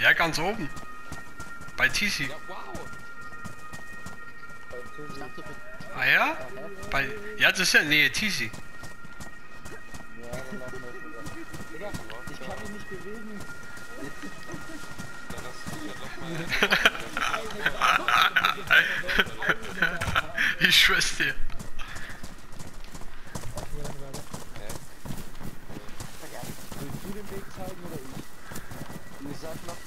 Ja, ganz oben. Bei Tisi. Ja, wow. dachte, ah ja? Bei, ja, das ist ja Nähe Tisi. Genau. ich kann mich nicht bewegen. ich schwör's dir.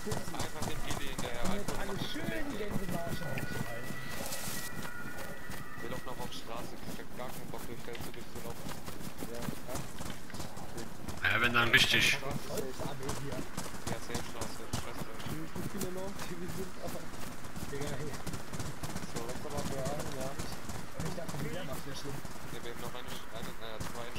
Einfach den Pili hinterher. Und jetzt alle schön Gänsemarsch ausfallen. Will doch noch auf Straße. Ich hab gar keinen Bock, durch Geld zu durchzulaufen. Ja, ja. Ja, wenn dann richtig. Ja, sehr Straße. Stress euch. Wie viele Leute wir sind, aber... Digga, hey. So, jetzt aber vor haben, ja. Ich dachte, wir machen sehr schlimm. Ja, wir haben noch eine, eine, naja, zwei.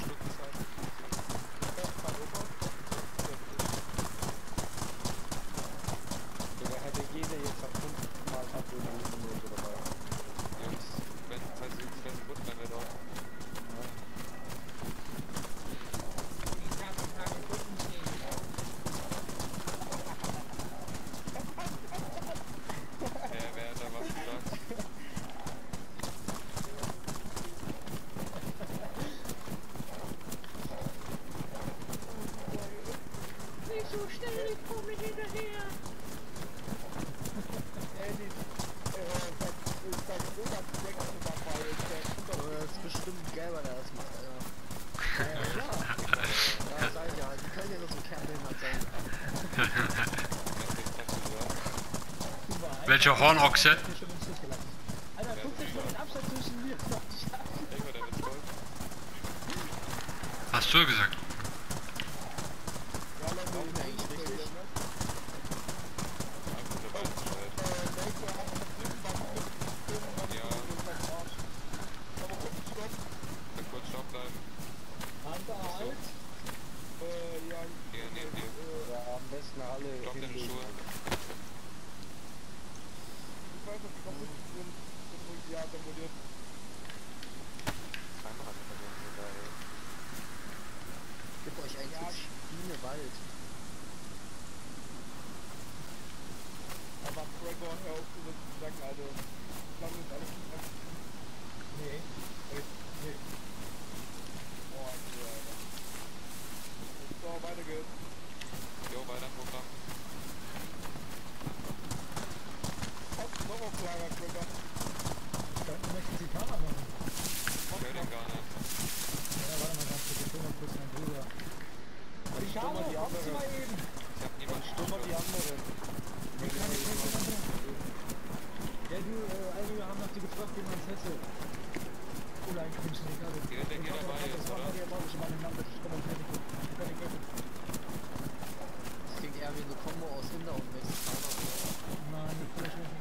Welche Hornochse? Hast du gesagt? Lagerklucker. Da möchten Sie Kamera machen. Ich höre den gar nicht. Ja, warte mal ganz kurz, ich hol mal kurz meinen Bruder. Ich habe, die andere. mal eben. Ich hab niemanden stummer die andere. Ich kann nicht helfen. Ja, du, äh, wir haben nach die gefragt, wie man es hätte. Oder ein Künstler, egal. Die Ritter hier dabei ist, oder? Ich habe schon mal den Namen, ich komme auf Das klingt eher wie eine Kombo aus Hinter und Mexikaner. Nein, ich bin schon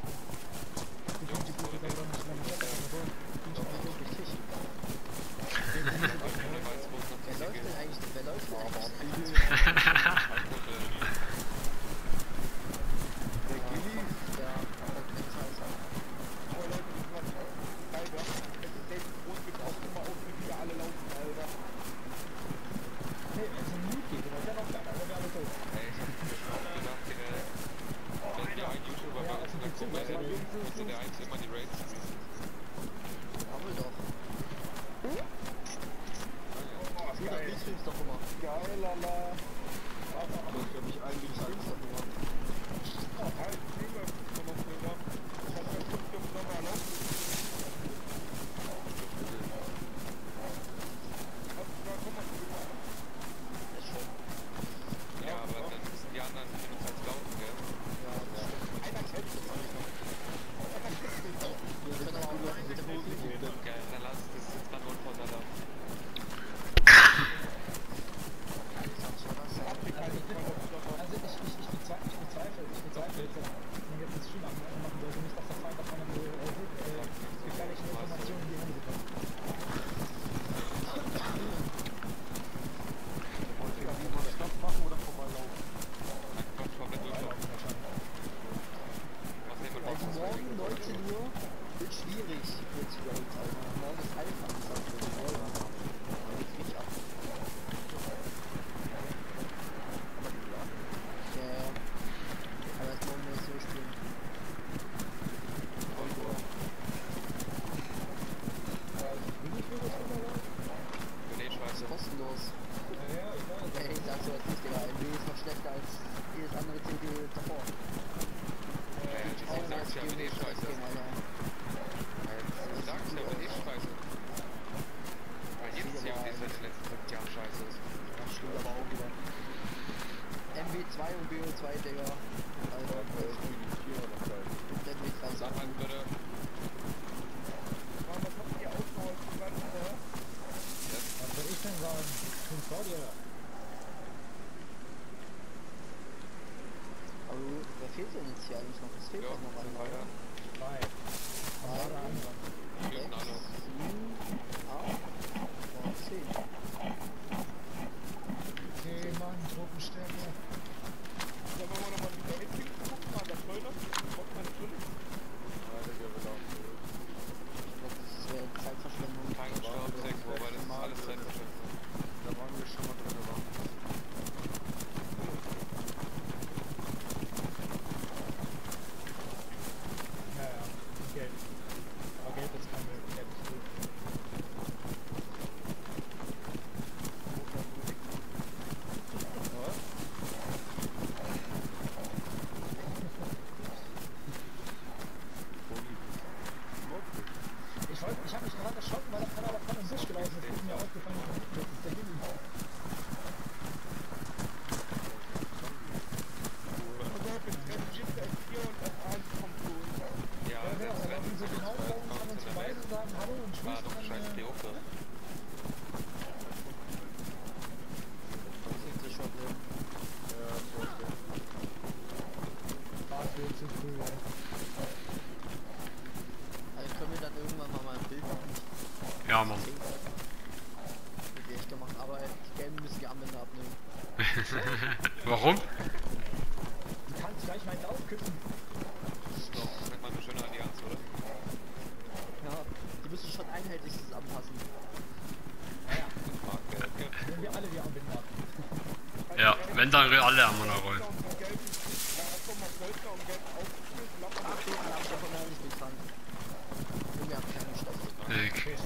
Ja, wenn dann alle am rollen.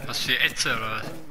Was für Ätze oder was?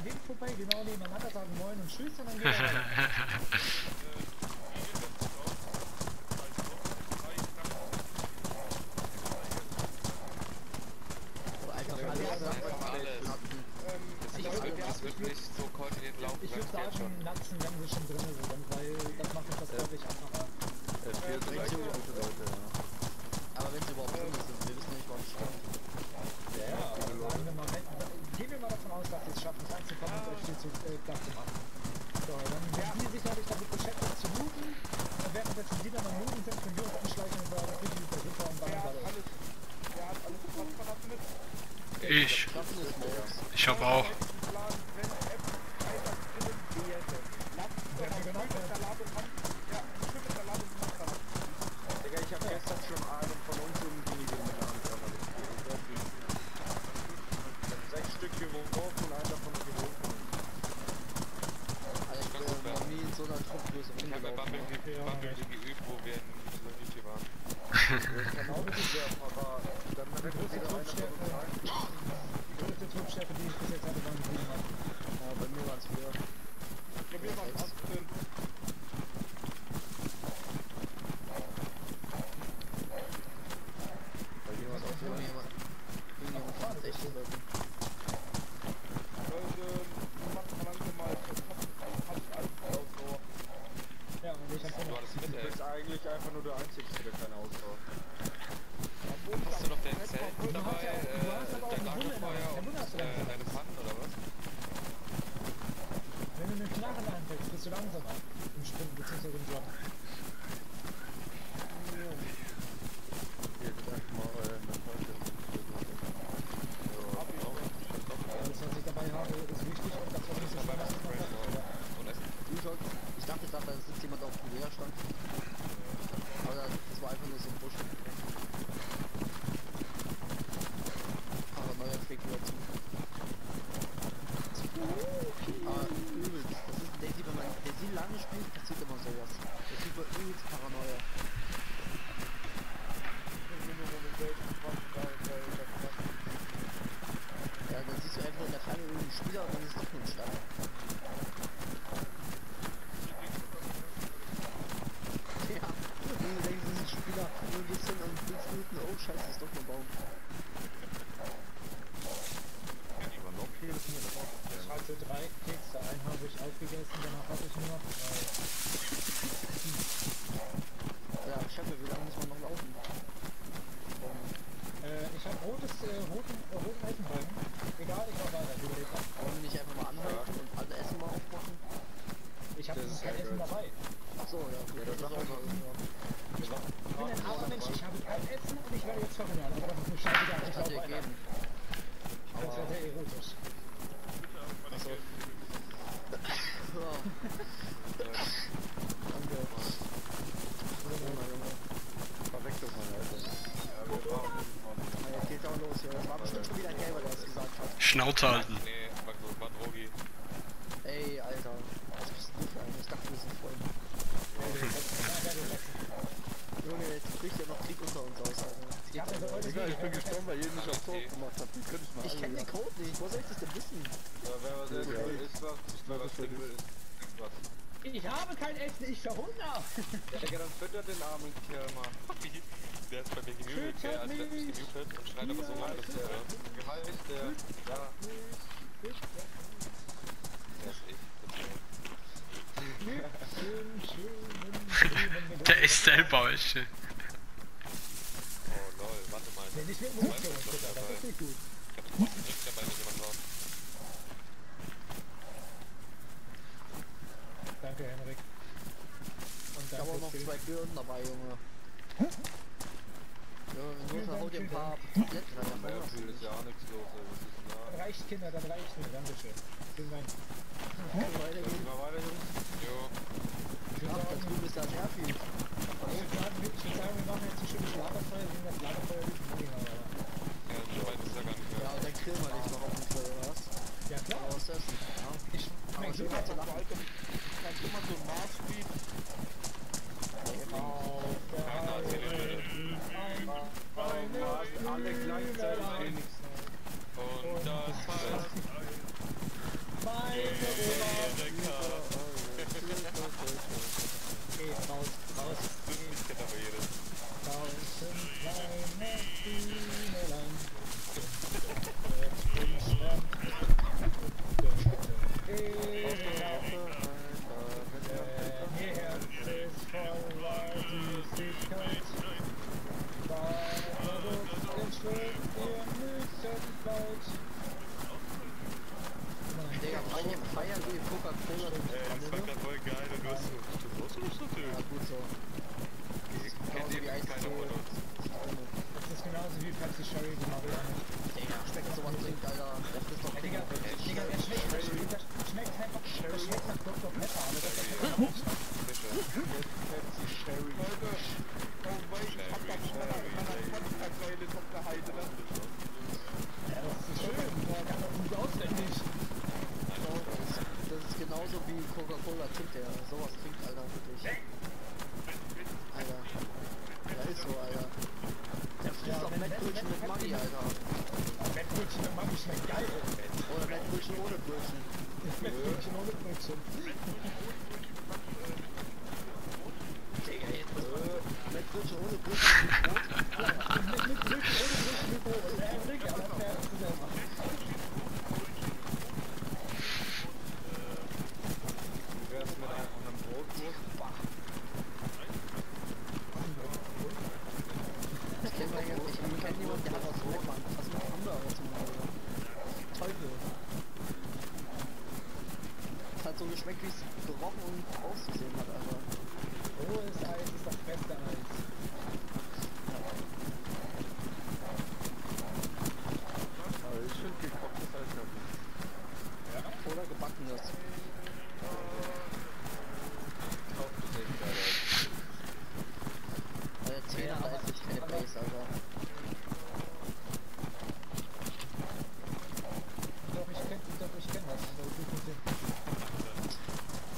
am Weg vorbei, genau nebeneinander sagen Moin und Tschüss und dann geht er なんじい Oh scheiße, ist doch nur Baum. Aber noch fehlt mir noch. Ich hatte drei Kekse, einen habe ich aufgegessen, danach habe ich nur. Äh, Digga, ich bin gestorben, weil jeder nicht auf Tor gemacht hat. Ich kenn den Code nicht, wo soll ich das denn wissen? Ja, wenn man der Grill ist, was? Ich glaube, was der Grill ist. Ich habe kein Essen, ich verhungere! Digga, dann füttert den armen Kerl mal. Der ist bei mir gemütet, der hat mich gemütet und schreit aber so lange, dass der. Gewalt ist der. Ja. Der ist ich. Der ist selber schön. Nee, nicht mit dem Hut zu uns, Digga. Das ist nicht gut. Ich hab nichts dabei, wenn jemand drauf. Danke, Henrik. Und äh, danke, ich habe auch noch Phil. zwei Türen dabei, Junge. Ja, insofern haut ihr ein paar Paletten rein. Ja, ist ja auch nichts los, ey. Was ist denn da? Reicht, Kinder, dann reicht mir. Dankeschön. Vielen Dank. Accelerate.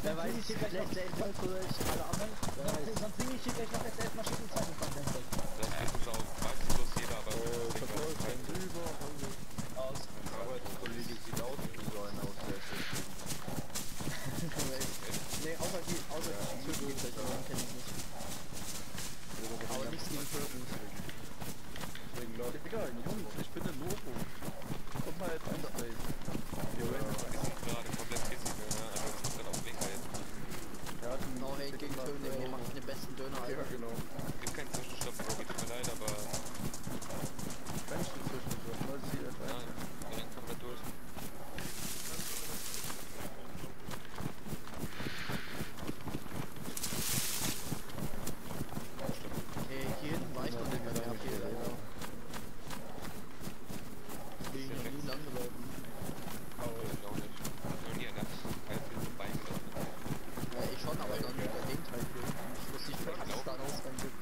Wer weiß, ich hier gleich noch SL zu euch. Alle anderen. Sonst singe ich euch noch hier mal schicken, SL Maschinen 2 von Fenster. Das ist auch, weiß bloß jeder, aber. Äh, hinten angelaufen. Oh, ich auch nicht. Also noch nie ein ganzes Teilfield. Ja, ich schon, aber ja, okay. Halt an. Ich wusste nicht, dass es da einen Ausgang gibt.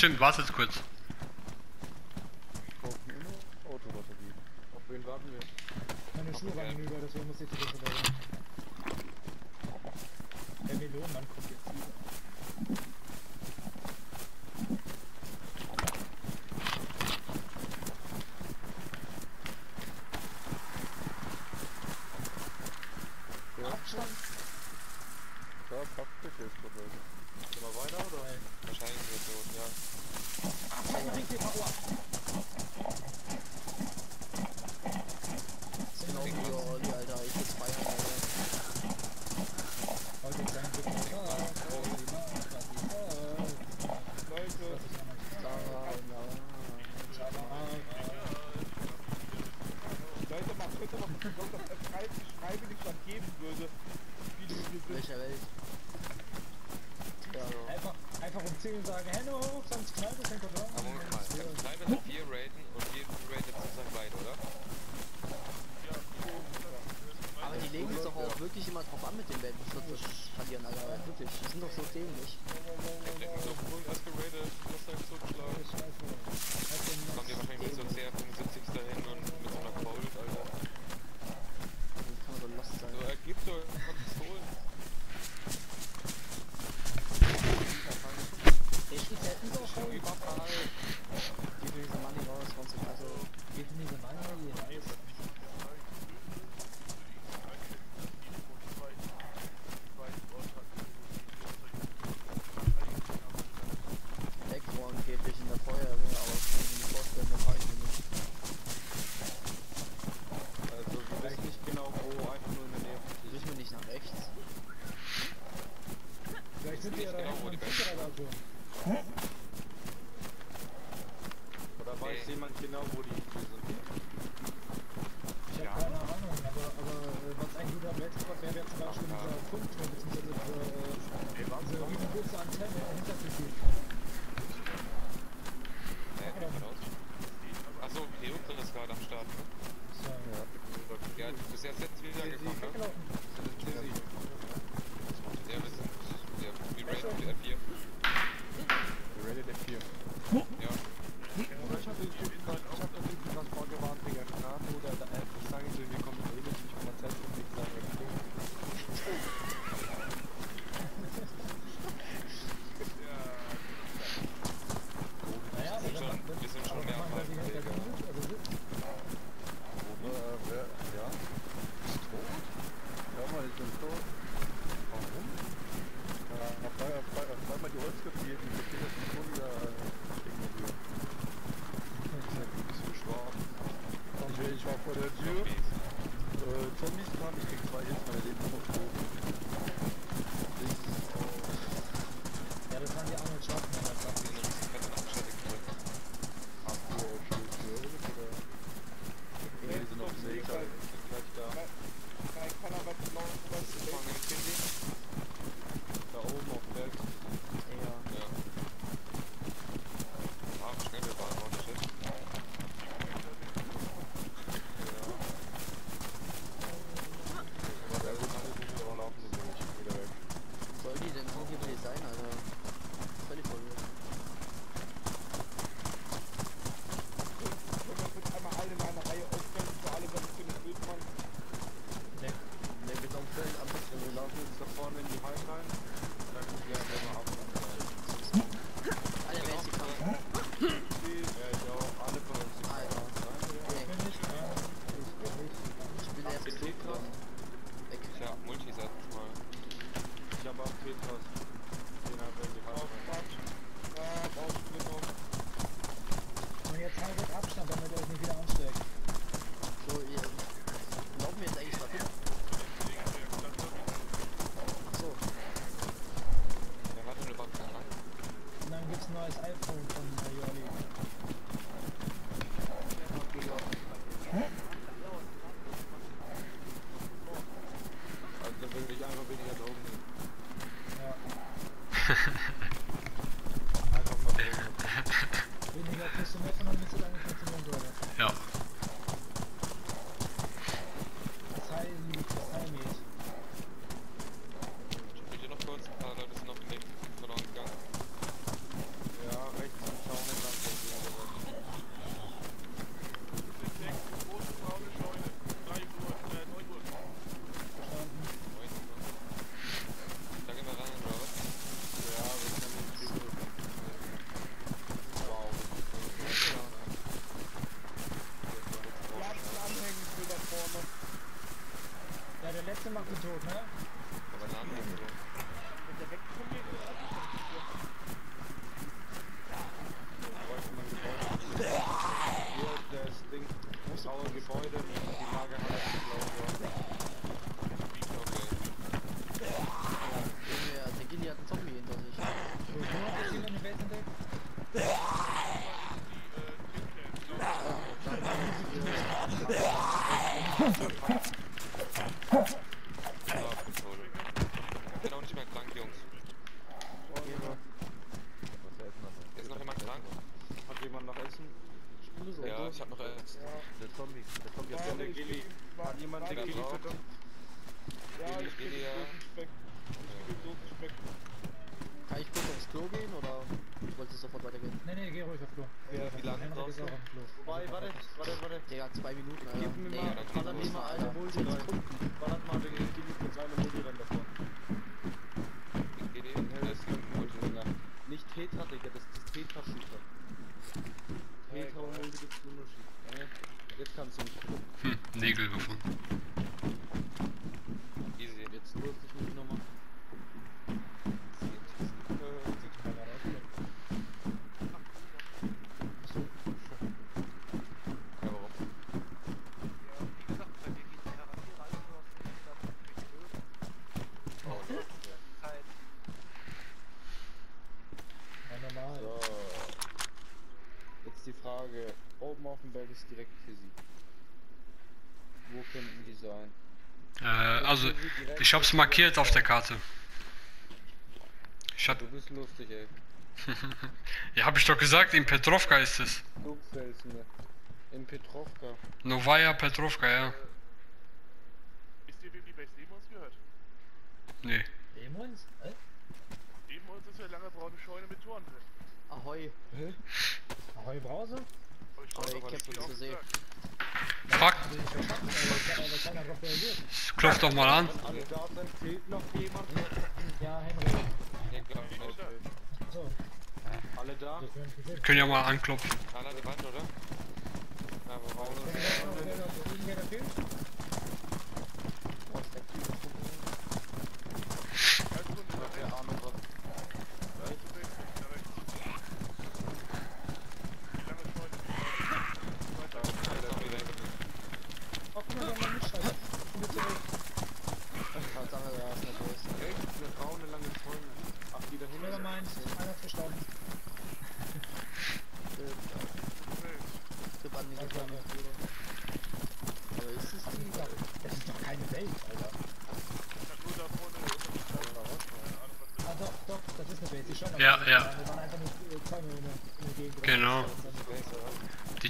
stimmt, war's jetzt kurz. Kaufen immer Autobatterie. Auf wen warten wir? Meine Schuhe waren hinüber, deswegen muss ich die Schuhe weiter. Der Melonmann kommt jetzt wieder. Ja, Abstand. Ja, jetzt, ist weiter oder? Wahrscheinlich wird so, ja. nicht. ich war de Dieu. Huh? Ist direkt für sie. Wo könnten die sein? Äh, also, ich hab's markiert auf der Karte. Ich hab, Du bist lustig, ey. ja, hab ich doch gesagt, in Petrovka ist es. In Petrovka. Novaya Petrovka, ja. Wisst ihr, wem die bei Demos gehört? Nee. Demons? Hä? Demos ist eine lange braune Scheune mit Toren drin. Ahoi. Ahoi Brause? Ich Aber weiß ich keiner klopf doch mal an. Alle da wir Wir können ja mal anklopfen. Alle an die Wand, oder? Ja, aber warum? Irgendwer fehlt? Was der Typ Ganz unten nach Der rechts. Arme was. Da ist es rechts, da rechts. Die lange Scheune. Weiter. Alles auf die Welt. Oh, guck mal, wir haben einen Mitschreiber. Ich bin zurück. Tatsache, ja, ist nervös. Rechts eine braune lange Scheune. Ach, die da hinten. Never mind, einer ist gestorben. Tipp an die Also, Sekunde. Aber ist es die? Das ist doch keine Welt, Alter. Na, nur da vorne ist es nicht Keine Ahnung, was das Ah, doch, doch, das ist eine Welt, die schon. Ja, aber ja. Wir waren einfach nur äh, Zäune in der, in der Gegend. Genau. Die Tür ganz rechts ist offen. An der Seite. Ja, das ist keine Welt. Doch. Oder? Was machen? Da Überfall! ist nichts drinnen, da ist nichts drin. Also in Norwegen Petrovka ist die ist das hier. GD Ja, ist gar nichts drin, Digga. Ist einfach alles zugebaut. Das ist jetzt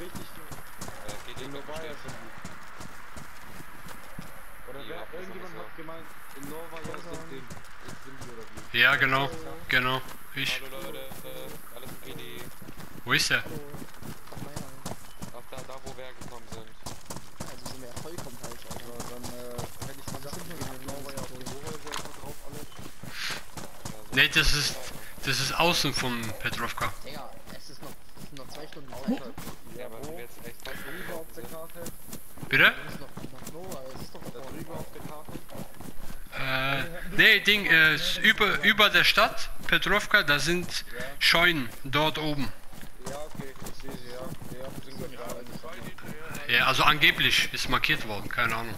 richtig Äh, GD in wird Novaya bestellt. sind die. Oder Ja, wer, das irgendjemand ist so. hat gemeint, in Novaya sind die. Oder wie? Ja, genau. Genau. Ich. Hallo Leute, äh, alles im GD. Wo ist mal her. Auch da, da wo wir hergekommen sind. Also sind wir ja vollkommen falsch, So, Alter. dann äh, hätte ich gesagt, wir gehen in Norwaya auf die Hochhäuser erstmal drauf alle. Also, Nee, das ist. Das ist außen von Petrovka. Digga, es ist noch, es sind noch zwei Stunden Zeit. ja, aber sind wir jetzt echt falsch Drüber auf der. Karte. Bitte? Es ist noch nach Nova, es ist doch Da da vorne. drüber auf der Karte. Äh, nee, Ding, äh, ist über, über der Stadt, Petrovka, da sind Scheunen dort oben. Ja, okay, ich sehe sie, ja. Sind wir. Zwei hinterher. Ja, also angeblich ist markiert worden, keine Ahnung.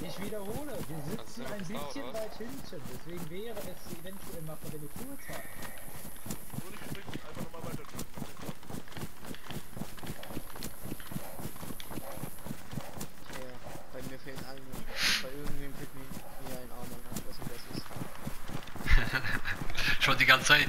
Ich wiederhole, wir sitzen ein das bisschen was? weit hinten. Deswegen wäre es eventuell mal für eine Kurzzeit. Nur nicht übrigens, einfach nochmal weiter bei mir fehlen allen, bei irgendwem fehlt mir ein Arm. Ich nicht, wer es ist. Schon die ganze Zeit.